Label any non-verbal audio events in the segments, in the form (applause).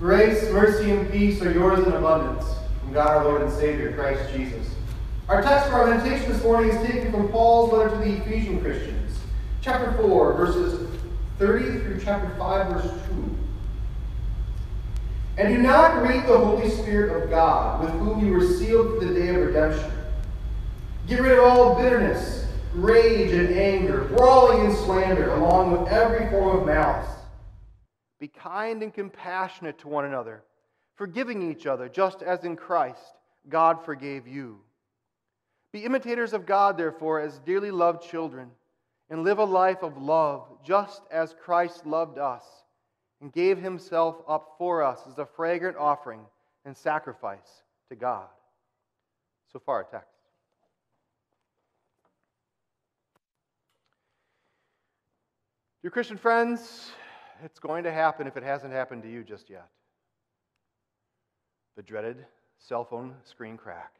Grace, mercy, and peace are yours in abundance from God our Lord and Savior, Christ Jesus. Our text for our meditation this morning is taken from Paul's letter to the Ephesian Christians, chapter 4, verses 30 through chapter 5, verse 2. And do not grieve the Holy Spirit of God, with whom you were sealed for the day of redemption. Get rid of all bitterness, rage, and anger, brawling and slander, along with every form of malice. Be kind and compassionate to one another, forgiving each other, just as in Christ God forgave you. Be imitators of God, therefore, as dearly loved children, and live a life of love, just as Christ loved us and gave himself up for us as a fragrant offering and sacrifice to God. So far, our text. Dear Christian friends, it's going to happen if it hasn't happened to you just yet. The dreaded cell phone screen crack.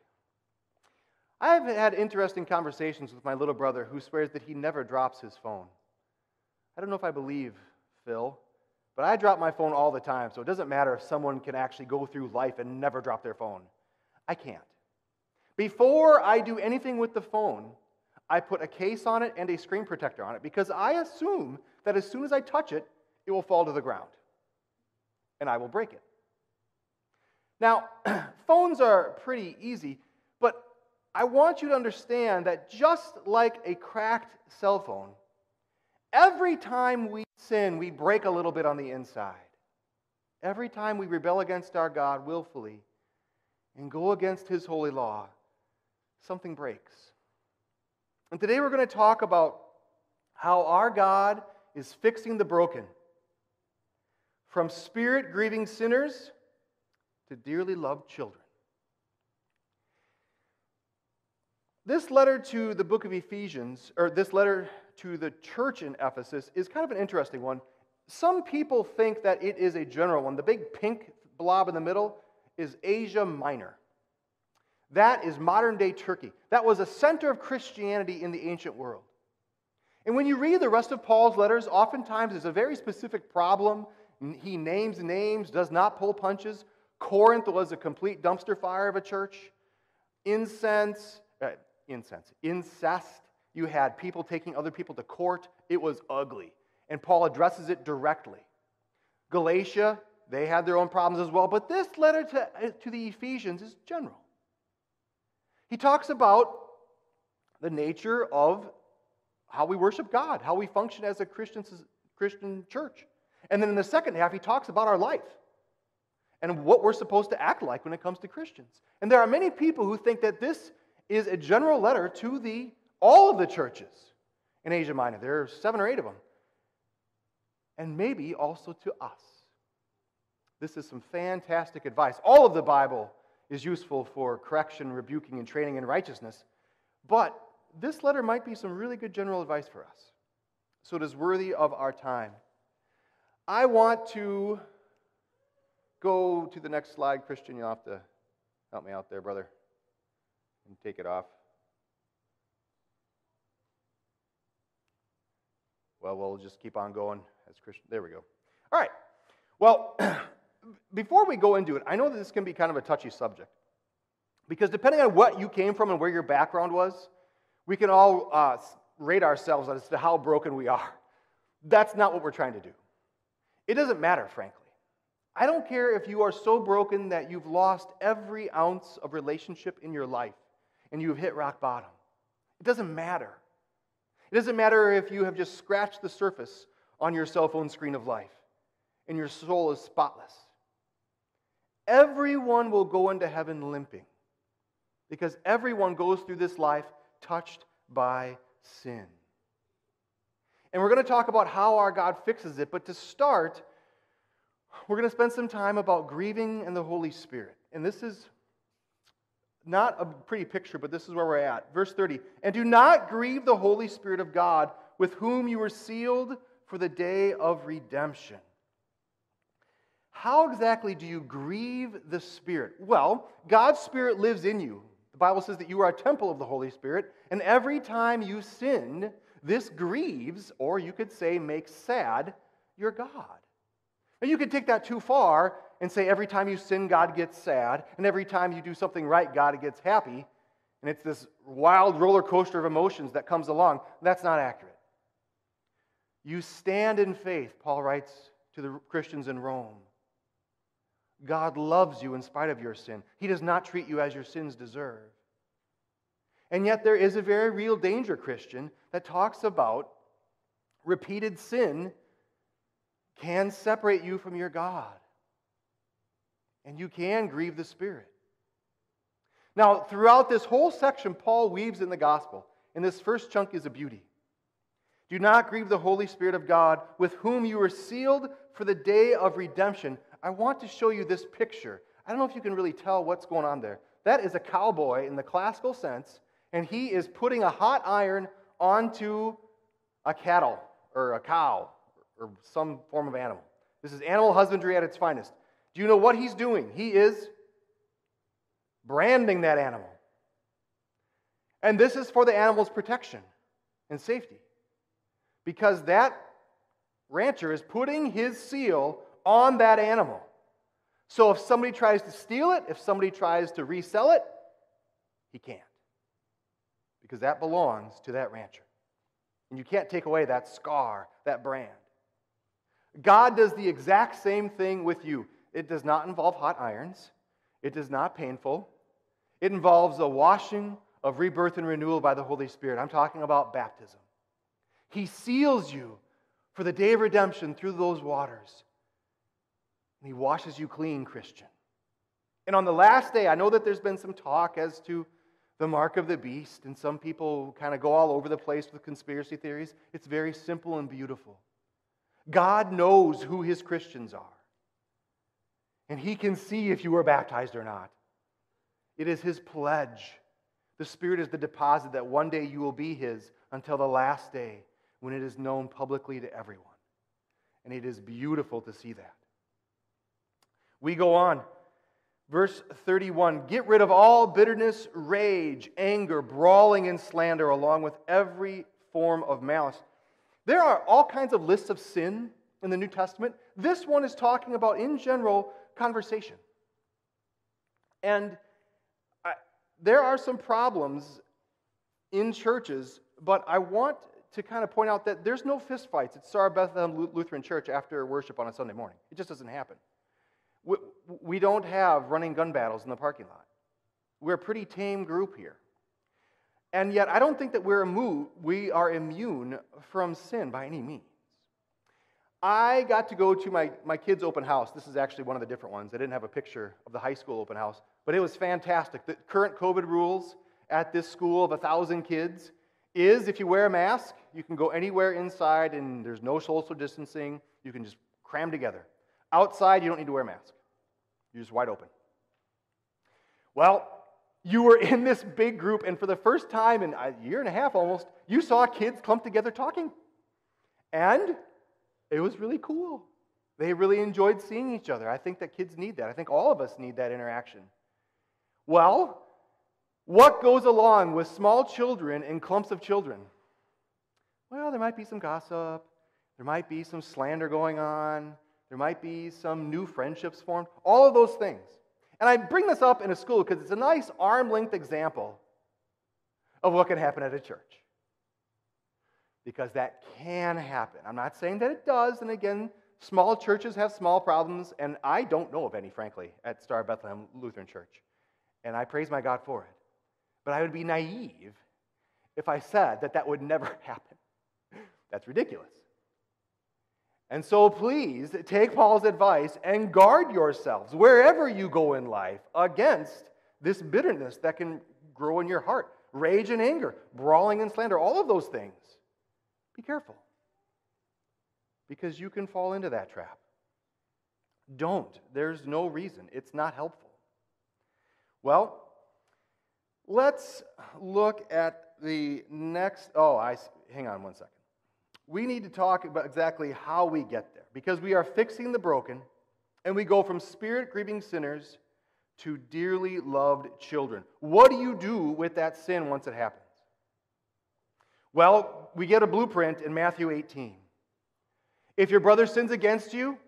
I have had interesting conversations with my little brother who swears that he never drops his phone. I don't know if I believe Phil, but I drop my phone all the time, so it doesn't matter if someone can actually go through life and never drop their phone. I can't. Before I do anything with the phone, I put a case on it and a screen protector on it because I assume that as soon as I touch it, it will fall to the ground and I will break it. Now, (clears throat) phones are pretty easy, but I want you to understand that just like a cracked cell phone, every time we sin, we break a little bit on the inside. Every time we rebel against our God willfully and go against His holy law, something breaks. And today we're going to talk about how our God is fixing the broken from spirit grieving sinners to dearly loved children. This letter to the book of Ephesians, or this letter to the church in Ephesus, is kind of an interesting one. Some people think that it is a general one. The big pink blob in the middle is Asia Minor. That is modern day Turkey. That was a center of Christianity in the ancient world. And when you read the rest of Paul's letters, oftentimes there's a very specific problem he names names, does not pull punches. Corinth was a complete dumpster fire of a church. Incense, uh, incense, incest. You had people taking other people to court. It was ugly. And Paul addresses it directly. Galatia, they had their own problems as well. But this letter to, uh, to the Ephesians is general. He talks about the nature of how we worship God, how we function as a Christian, Christian church. And then in the second half, he talks about our life and what we're supposed to act like when it comes to Christians. And there are many people who think that this is a general letter to the, all of the churches in Asia Minor. There are seven or eight of them. And maybe also to us. This is some fantastic advice. All of the Bible is useful for correction, rebuking, and training in righteousness. But this letter might be some really good general advice for us. So it is worthy of our time. I want to go to the next slide. Christian, you'll have to help me out there, brother, and take it off. Well, we'll just keep on going as Christian. There we go. All right. Well, (clears throat) before we go into it, I know that this can be kind of a touchy subject. Because depending on what you came from and where your background was, we can all uh, rate ourselves as to how broken we are. That's not what we're trying to do. It doesn't matter, frankly. I don't care if you are so broken that you've lost every ounce of relationship in your life and you've hit rock bottom. It doesn't matter. It doesn't matter if you have just scratched the surface on your cell phone screen of life and your soul is spotless. Everyone will go into heaven limping because everyone goes through this life touched by sin. And we're going to talk about how our God fixes it. But to start, we're going to spend some time about grieving and the Holy Spirit. And this is not a pretty picture, but this is where we're at. Verse 30 And do not grieve the Holy Spirit of God, with whom you were sealed for the day of redemption. How exactly do you grieve the Spirit? Well, God's Spirit lives in you. The Bible says that you are a temple of the Holy Spirit, and every time you sin, this grieves, or you could say makes sad, your God. And you could take that too far and say every time you sin, God gets sad, and every time you do something right, God gets happy. And it's this wild roller coaster of emotions that comes along. That's not accurate. You stand in faith, Paul writes to the Christians in Rome. God loves you in spite of your sin. He does not treat you as your sins deserve. And yet, there is a very real danger, Christian, that talks about repeated sin can separate you from your God. And you can grieve the Spirit. Now, throughout this whole section, Paul weaves in the gospel. And this first chunk is a beauty. Do not grieve the Holy Spirit of God, with whom you were sealed for the day of redemption. I want to show you this picture. I don't know if you can really tell what's going on there. That is a cowboy in the classical sense, and he is putting a hot iron onto a cattle or a cow or some form of animal. This is animal husbandry at its finest. Do you know what he's doing? He is branding that animal. And this is for the animal's protection and safety. Because that rancher is putting his seal on that animal. So if somebody tries to steal it, if somebody tries to resell it, he can't. Because that belongs to that rancher. And you can't take away that scar, that brand. God does the exact same thing with you. It does not involve hot irons, it is not painful. It involves a washing of rebirth and renewal by the Holy Spirit. I'm talking about baptism. He seals you for the day of redemption through those waters. And He washes you clean, Christian. And on the last day, I know that there's been some talk as to the mark of the beast, and some people kind of go all over the place with conspiracy theories. It's very simple and beautiful. God knows who his Christians are, and he can see if you are baptized or not. It is his pledge. The Spirit is the deposit that one day you will be his until the last day when it is known publicly to everyone. And it is beautiful to see that. We go on. Verse 31 Get rid of all bitterness, rage, anger, brawling, and slander, along with every form of malice. There are all kinds of lists of sin in the New Testament. This one is talking about, in general, conversation. And I, there are some problems in churches, but I want to kind of point out that there's no fistfights at Star of Bethlehem Lutheran Church after worship on a Sunday morning. It just doesn't happen. We, don't have running gun battles in the parking lot. We're a pretty tame group here. And yet, I don't think that we're immu- we are immune from sin by any means. I got to go to my, my kids' open house. This is actually one of the different ones. I didn't have a picture of the high school open house, but it was fantastic. The current COVID rules at this school of a thousand kids is if you wear a mask, you can go anywhere inside and there's no social distancing. You can just cram together. Outside, you don't need to wear a mask, you're just wide open. Well, you were (laughs) in this big group, and for the first time in a year and a half almost, you saw kids clumped together talking. And it was really cool. They really enjoyed seeing each other. I think that kids need that. I think all of us need that interaction. Well, what goes along with small children and clumps of children? Well, there might be some gossip, there might be some slander going on, there might be some new friendships formed, all of those things. And I bring this up in a school because it's a nice arm length example of what can happen at a church. Because that can happen. I'm not saying that it does, and again, small churches have small problems, and I don't know of any, frankly, at Star Bethlehem Lutheran Church. And I praise my God for it. But I would be naive if I said that that would never (laughs) happen. That's ridiculous. And so please take Paul's advice and guard yourselves wherever you go in life against this bitterness that can grow in your heart rage and anger, brawling and slander, all of those things. Be careful because you can fall into that trap. Don't. There's no reason. It's not helpful. Well, Let's look at the next. Oh, I hang on one second. We need to talk about exactly how we get there because we are fixing the broken and we go from spirit grieving sinners to dearly loved children. What do you do with that sin once it happens? Well, we get a blueprint in Matthew 18. If your brother sins against you,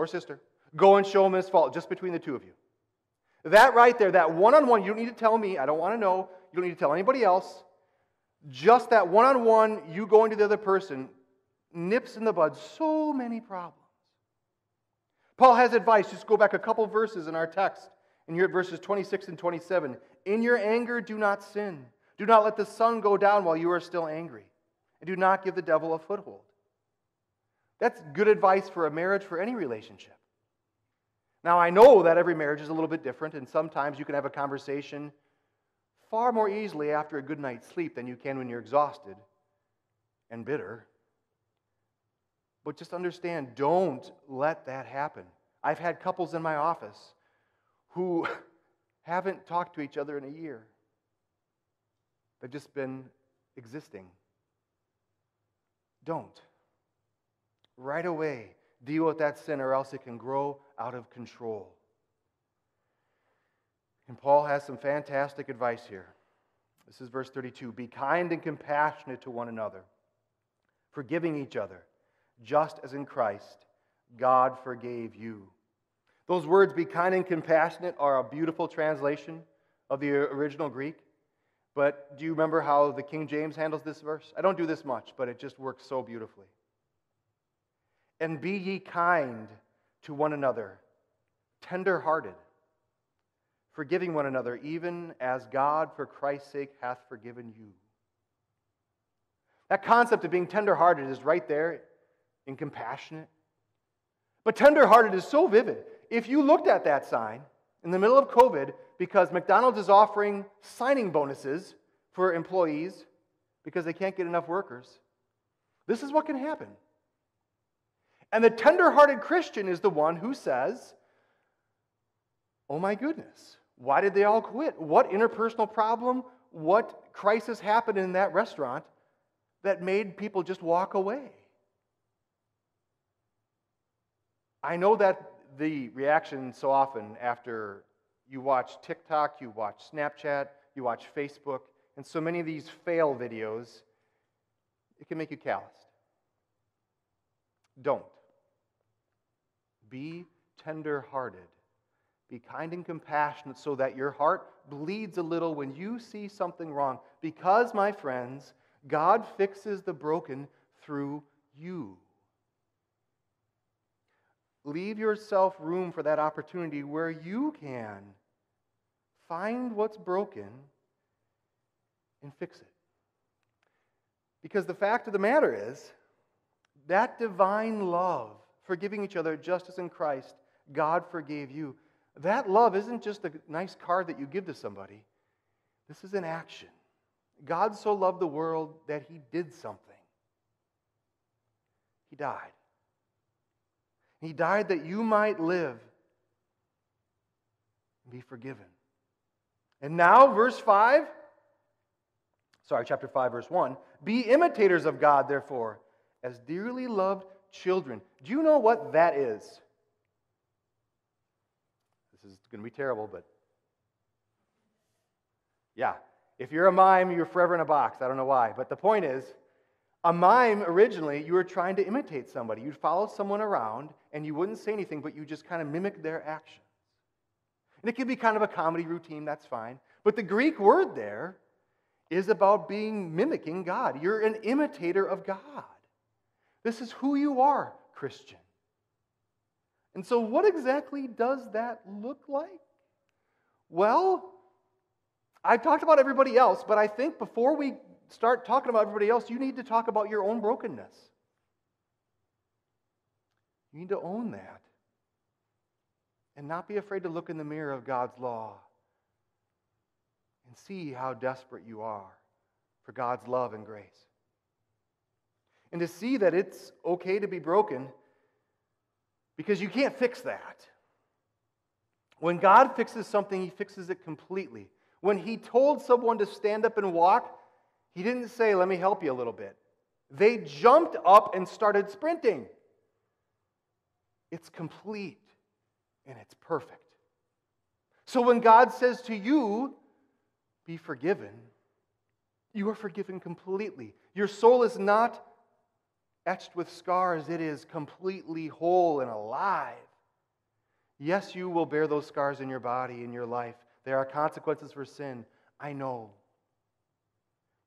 or sister. Go and show him his fault, just between the two of you. That right there, that one on one, you don't need to tell me. I don't want to know. You don't need to tell anybody else. Just that one on one, you going to the other person, nips in the bud so many problems. Paul has advice. Just go back a couple verses in our text, and you're at verses 26 and 27. In your anger, do not sin. Do not let the sun go down while you are still angry, and do not give the devil a foothold. That's good advice for a marriage, for any relationship. Now, I know that every marriage is a little bit different, and sometimes you can have a conversation far more easily after a good night's sleep than you can when you're exhausted and bitter. But just understand, don't let that happen. I've had couples in my office who (laughs) haven't talked to each other in a year, they've just been existing. Don't. Right away, deal with that sin, or else it can grow out of control. And Paul has some fantastic advice here. This is verse 32 Be kind and compassionate to one another, forgiving each other, just as in Christ God forgave you. Those words, be kind and compassionate, are a beautiful translation of the original Greek. But do you remember how the King James handles this verse? I don't do this much, but it just works so beautifully. And be ye kind to one another, tender hearted forgiving one another, even as God, for Christ's sake, hath forgiven you. That concept of being tenderhearted is right there in compassionate. But tenderhearted is so vivid. If you looked at that sign in the middle of COVID, because McDonald's is offering signing bonuses for employees because they can't get enough workers, this is what can happen. And the tenderhearted Christian is the one who says, Oh my goodness, why did they all quit? What interpersonal problem, what crisis happened in that restaurant that made people just walk away? I know that the reaction so often after you watch TikTok, you watch Snapchat, you watch Facebook, and so many of these fail videos, it can make you calloused. Don't. Be tender hearted be kind and compassionate so that your heart bleeds a little when you see something wrong. Because, my friends, God fixes the broken through you. Leave yourself room for that opportunity where you can find what's broken and fix it. Because the fact of the matter is, that divine love, forgiving each other just as in Christ, God forgave you. That love isn't just a nice card that you give to somebody, this is an action. God so loved the world that he did something. He died. He died that you might live and be forgiven. And now, verse 5, sorry, chapter 5, verse 1 be imitators of God, therefore, as dearly loved children. Do you know what that is? Is going to be terrible, but yeah. If you're a mime, you're forever in a box. I don't know why. But the point is, a mime originally, you were trying to imitate somebody. You'd follow someone around and you wouldn't say anything, but you just kind of mimic their actions. And it could be kind of a comedy routine, that's fine. But the Greek word there is about being mimicking God. You're an imitator of God. This is who you are, Christian. And so, what exactly does that look like? Well, I've talked about everybody else, but I think before we start talking about everybody else, you need to talk about your own brokenness. You need to own that and not be afraid to look in the mirror of God's law and see how desperate you are for God's love and grace. And to see that it's okay to be broken because you can't fix that. When God fixes something, He fixes it completely. When He told someone to stand up and walk, He didn't say, Let me help you a little bit. They jumped up and started sprinting. It's complete and it's perfect. So when God says to you, Be forgiven, you are forgiven completely. Your soul is not etched with scars, it is completely whole and alive. Yes, you will bear those scars in your body, in your life. There are consequences for sin. I know.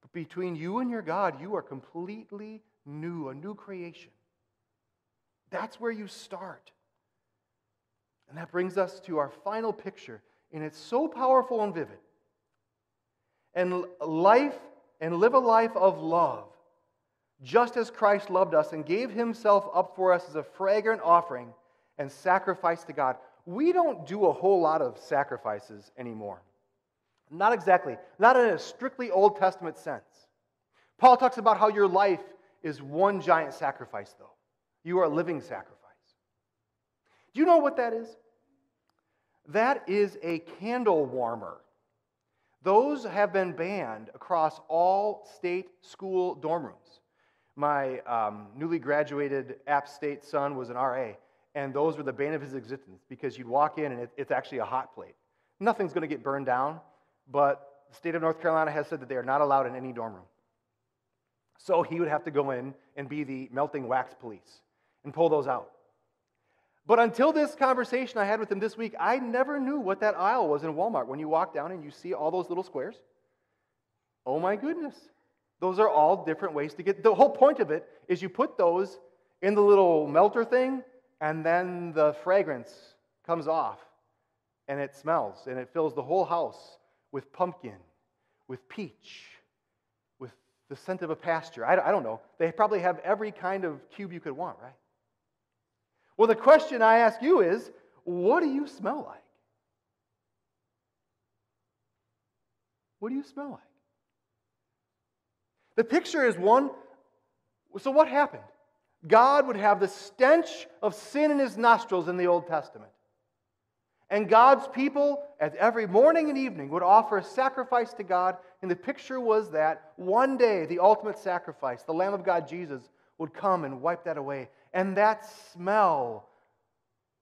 But between you and your God, you are completely new, a new creation. That's where you start. And that brings us to our final picture, and it's so powerful and vivid. And life, and live a life of love, just as Christ loved us and gave himself up for us as a fragrant offering and sacrifice to God. We don't do a whole lot of sacrifices anymore. Not exactly, not in a strictly Old Testament sense. Paul talks about how your life is one giant sacrifice, though. You are a living sacrifice. Do you know what that is? That is a candle warmer. Those have been banned across all state school dorm rooms. My um, newly graduated App State son was an RA, and those were the bane of his existence because you'd walk in and it, it's actually a hot plate. Nothing's going to get burned down, but the state of North Carolina has said that they are not allowed in any dorm room. So he would have to go in and be the melting wax police and pull those out. But until this conversation I had with him this week, I never knew what that aisle was in Walmart. When you walk down and you see all those little squares, oh my goodness. Those are all different ways to get. The whole point of it is you put those in the little melter thing, and then the fragrance comes off, and it smells, and it fills the whole house with pumpkin, with peach, with the scent of a pasture. I, I don't know. They probably have every kind of cube you could want, right? Well, the question I ask you is what do you smell like? What do you smell like? The picture is one. So, what happened? God would have the stench of sin in his nostrils in the Old Testament. And God's people, at every morning and evening, would offer a sacrifice to God. And the picture was that one day, the ultimate sacrifice, the Lamb of God, Jesus, would come and wipe that away. And that smell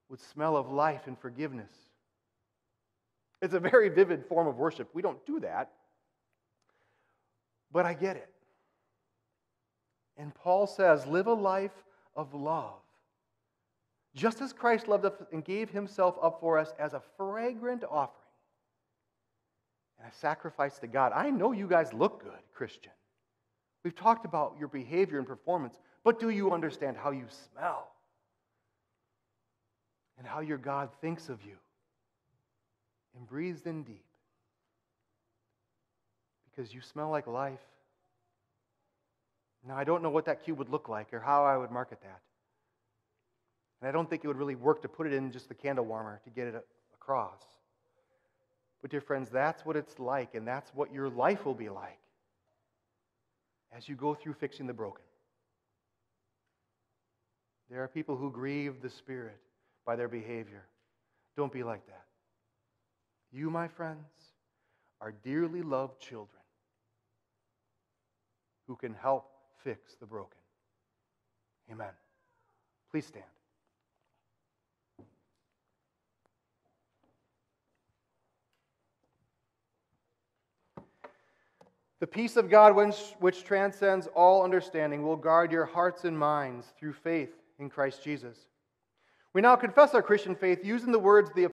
would smell of life and forgiveness. It's a very vivid form of worship. We don't do that. But I get it. And Paul says, live a life of love. Just as Christ loved us and gave himself up for us as a fragrant offering and a sacrifice to God. I know you guys look good, Christian. We've talked about your behavior and performance, but do you understand how you smell? And how your God thinks of you and breathes in deep? Because you smell like life. Now, I don't know what that cube would look like or how I would market that. And I don't think it would really work to put it in just the candle warmer to get it across. But, dear friends, that's what it's like, and that's what your life will be like as you go through fixing the broken. There are people who grieve the Spirit by their behavior. Don't be like that. You, my friends, are dearly loved children who can help fix the broken. Amen. Please stand. The peace of God, which, transcends all understanding, will guard your hearts and minds through faith in Christ Jesus. We now confess our Christian faith using the words of the